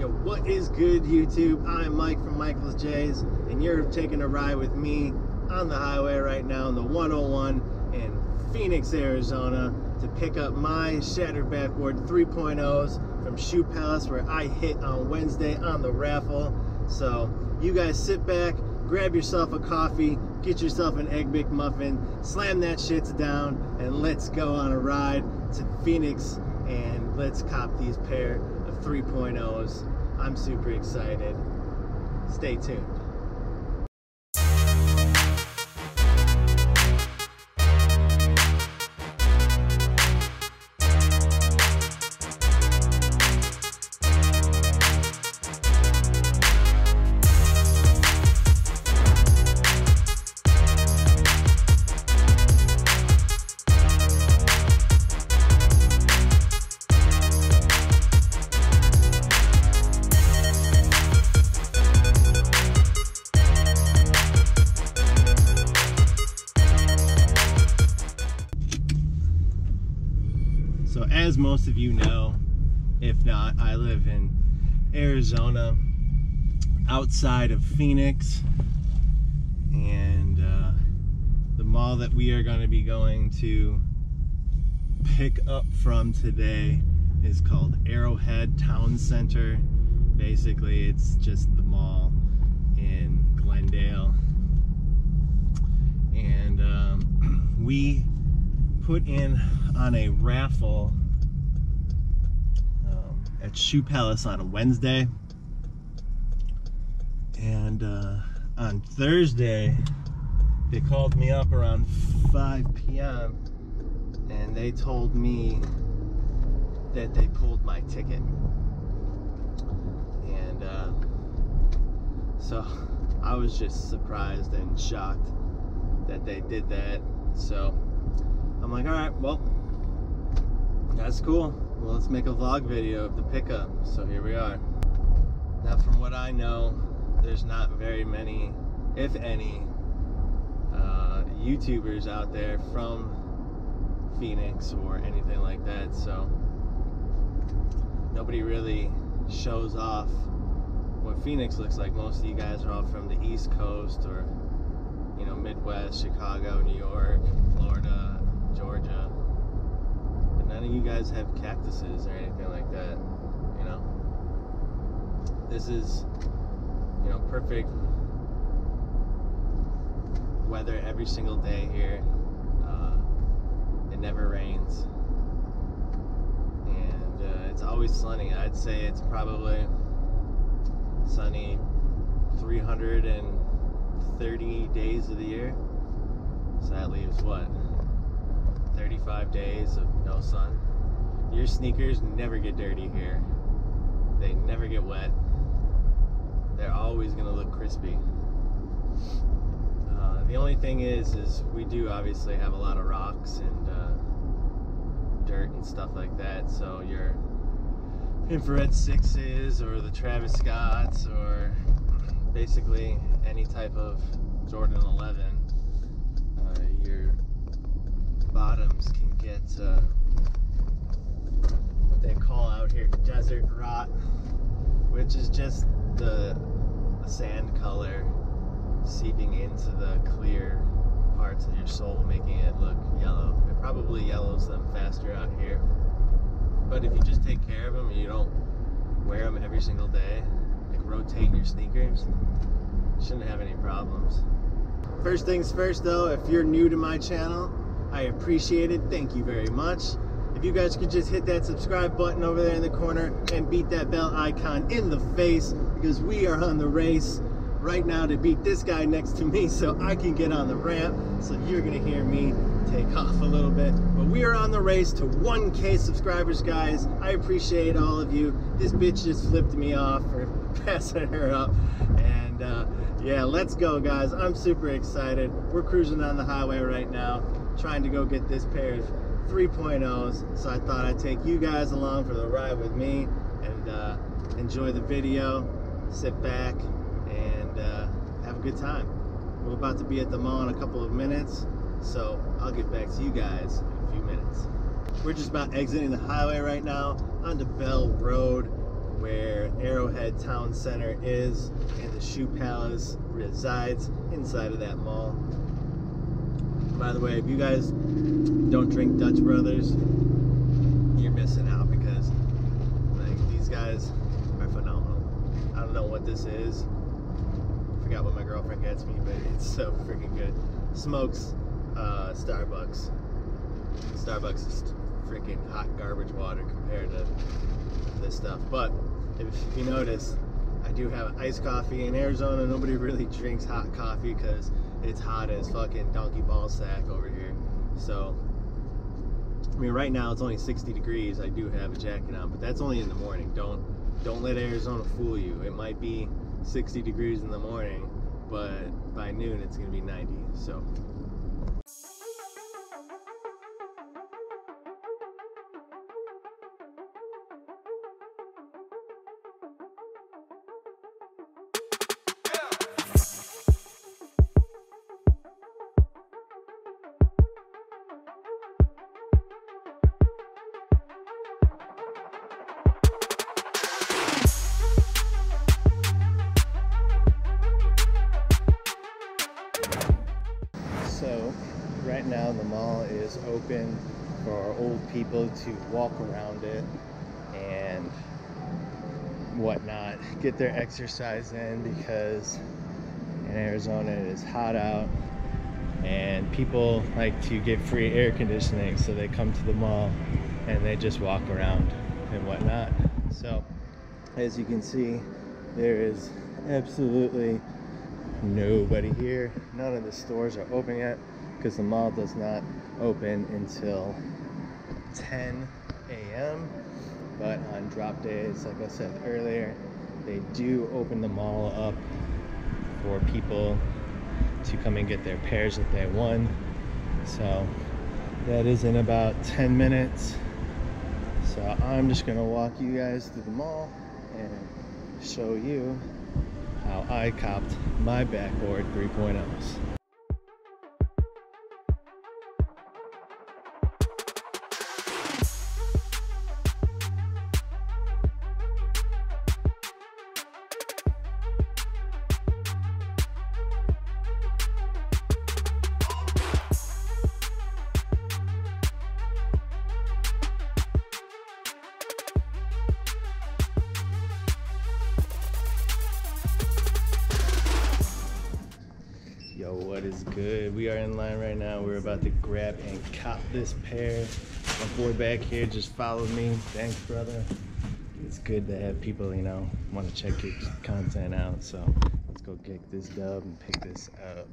Yo, what is good, YouTube? I'm Mike from Michael's Jays, and you're taking a ride with me on the highway right now in the 101 in Phoenix, Arizona to pick up my Shattered Backboard 3.0s from Shoe Palace where I hit on Wednesday on the raffle. So you guys sit back, grab yourself a coffee, get yourself an Egg McMuffin, slam that shit down, and let's go on a ride to Phoenix and let's cop these pair 3.0s. I'm super excited. Stay tuned. As most of you know, if not, I live in Arizona, outside of Phoenix, and uh, the mall that we are going to be going to pick up from today is called Arrowhead Town Center. Basically, it's just the mall in Glendale, and um, we put in on a raffle at Shoe Palace on a Wednesday. And uh, on Thursday, they called me up around 5 p.m. and they told me that they pulled my ticket. And uh, so I was just surprised and shocked that they did that. So I'm like, all right, well, that's cool. Well, let's make a vlog video of the pickup. So here we are. Now, from what I know, there's not very many, if any, uh, YouTubers out there from Phoenix or anything like that. So nobody really shows off what Phoenix looks like. Most of you guys are all from the East Coast or, you know, Midwest, Chicago, New York, Florida, Georgia. None of you guys have cactuses or anything like that, you know. This is, you know, perfect weather every single day here. Uh, it never rains. And uh, it's always sunny. I'd say it's probably sunny 330 days of the year. So that leaves what? 35 days of no sun. Your sneakers never get dirty here. They never get wet. They're always gonna look crispy. Uh, the only thing is, is we do obviously have a lot of rocks and uh, dirt and stuff like that. So your infrared sixes or the Travis Scotts or basically any type of Jordan 11, uh, your bottoms can get uh, what they call out here desert rot, which is just the sand color seeping into the clear parts of your sole, making it look yellow. It probably yellows them faster out here. But if you just take care of them and you don't wear them every single day, like rotate your sneakers, you shouldn't have any problems. First things first though, if you're new to my channel, I appreciate it. Thank you very much. If you guys could just hit that subscribe button over there in the corner and beat that bell icon in the face because we are on the race right now to beat this guy next to me so I can get on the ramp. So you're gonna hear me take off a little bit. But we are on the race to 1K subscribers, guys. I appreciate all of you. This bitch just flipped me off for passing her up. And uh, yeah, let's go, guys. I'm super excited. We're cruising on the highway right now, trying to go get this pair of 3.0s. So I thought I'd take you guys along for the ride with me and uh, enjoy the video, sit back, and uh, have a good time. We're about to be at the mall in a couple of minutes, so I'll get back to you guys in a few minutes. We're just about exiting the highway right now onto Bell Road where Arrowhead Arrowhead Town Center is, and the Shoe Palace resides inside of that mall. By the way, if you guys don't drink Dutch Brothers, you're missing out because like these guys are phenomenal. I don't know what this is. I forgot what my girlfriend gets me, but it's so freaking good. Smokes uh, Starbucks. Starbucks is freaking hot garbage water compared to this stuff. But if you notice, I do have iced coffee in Arizona. Nobody really drinks hot coffee because it's hot as fucking donkey ball sack over here. So, I mean, right now it's only 60 degrees. I do have a jacket on, but that's only in the morning. Don't don't let Arizona fool you. It might be 60 degrees in the morning, but by noon it's gonna be 90. So. So, right now the mall is open for old people to walk around it and whatnot, get their exercise in because in Arizona it is hot out and people like to get free air conditioning so they come to the mall and they just walk around and whatnot. So, as you can see, there is absolutely nobody here. None of the stores are open yet because the mall does not open until 10 a.m. But on drop days, like I said earlier, they do open the mall up for people to come and get their pairs that they won. So that is in about 10 minutes. So I'm just gonna walk you guys through the mall and show you how I copped my backboard 3.0s. what is good? We are in line right now. We're about to grab and cop this pair. My boy back here just followed me. Thanks, brother. It's good to have people, you know, want to check your content out. So let's go get this dub and pick this up.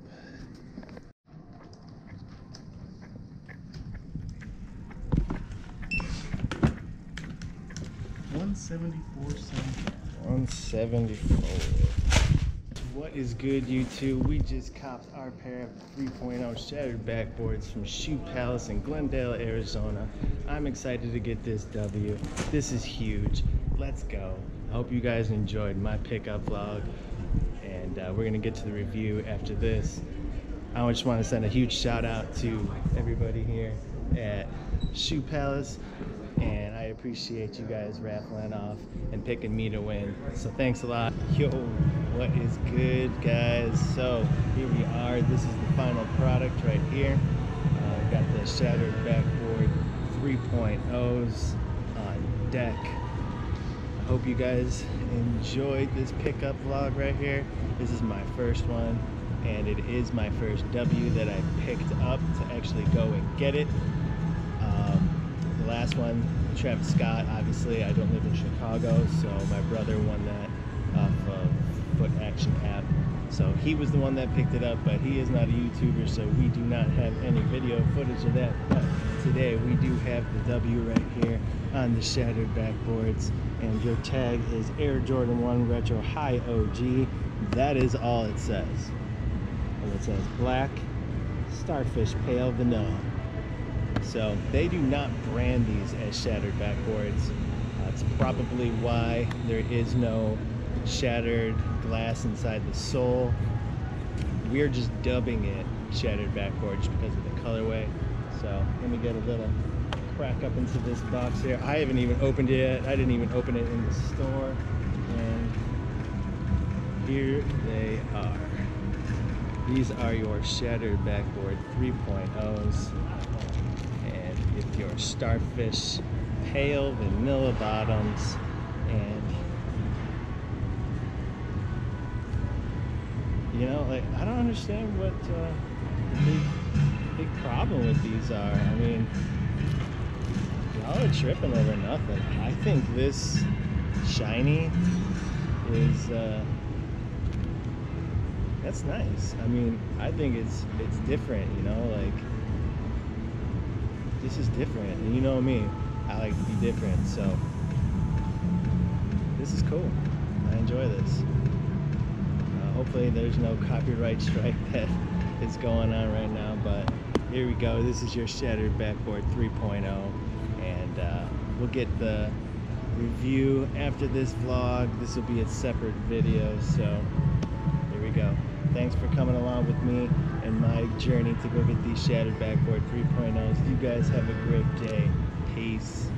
One seventy four cents. 174. What is good, YouTube? We just copped our pair of 3.0 shattered backboards from Shoe Palace in Glendale, Arizona. I'm excited to get this W. This is huge. Let's go. I hope you guys enjoyed my pickup vlog, and uh, we're gonna get to the review after this. I just want to send a huge shout out to everybody here at Shoe Palace, and I appreciate you guys raffling off and picking me to win. So thanks a lot. Yo, what is good, guys? So here we are. This is the final product right here. Uh, got the shattered backboard 3.0s on deck. I hope you guys enjoyed this pickup vlog right here. This is my first one, and it is my first W that I picked up to actually go and get it. Um, the last one, Travis Scott, obviously, I don't live in Chicago, so my brother won that Foot Action app. So he was the one that picked it up, but he is not a YouTuber, so we do not have any video footage of that. But today we do have the W right here on the shattered backboards, and your tag is Air Jordan 1 Retro High OG. That is all it says. And it says black, starfish pale vanilla. So they do not brand these as shattered backboards. That's probably why there is no shattered glass inside the sole. We're just dubbing it shattered backboard just because of the colorway. So let me get a little crack up into this box here. I haven't even opened it yet. I didn't even open it in the store. And here they are. These are your shattered backboard 3.0s. And with your starfish pale vanilla bottoms and you know like I don't understand what uh, the big big problem with these are. I mean y'all are tripping over nothing. I think this shiny is uh, that's nice. I mean, I think it's it's different, you know, like this is different. And you know me, I like to be different, so this is cool. I enjoy this. Hopefully there's no copyright strike that is going on right now, but here we go. This is your Shattered Backboard 3.0 and uh, we'll get the review after this vlog. This will be a separate video, so here we go. Thanks for coming along with me and my journey to go get these Shattered Backboard 3.0s. You guys have a great day. Peace.